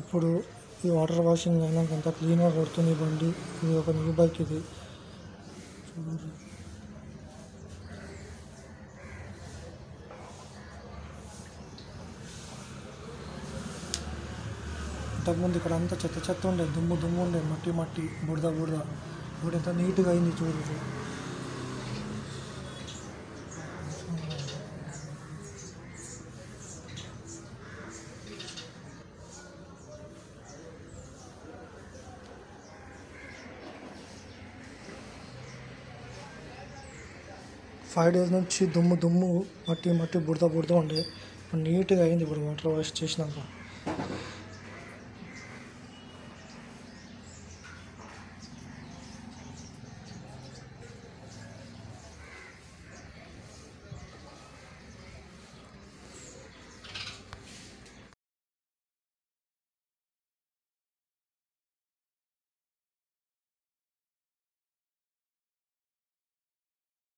ఇప్పుడు ఈ water washing అయినాక అంత క్లీన్గా కొడుతుంది బండి. ఇది ఒక న్యూ బైక్ ఇది. ఇంతకుముందు ఇక్కడ అంతా చెత్త చెత్త ఉండే దుమ్ము దుమ్ము ఉండే మట్టి మట్టి బురద బురద. ఇప్పుడు ఎంత నీట్గా అయింది చూడదు ఫైవ్ డేస్ నుంచి దుమ్ము దుమ్ము మట్టి మట్టి బుడత బుడత ఉండే. నీట్గా అయింది ఇప్పుడు వాటర్ వాష్ చేసినాక.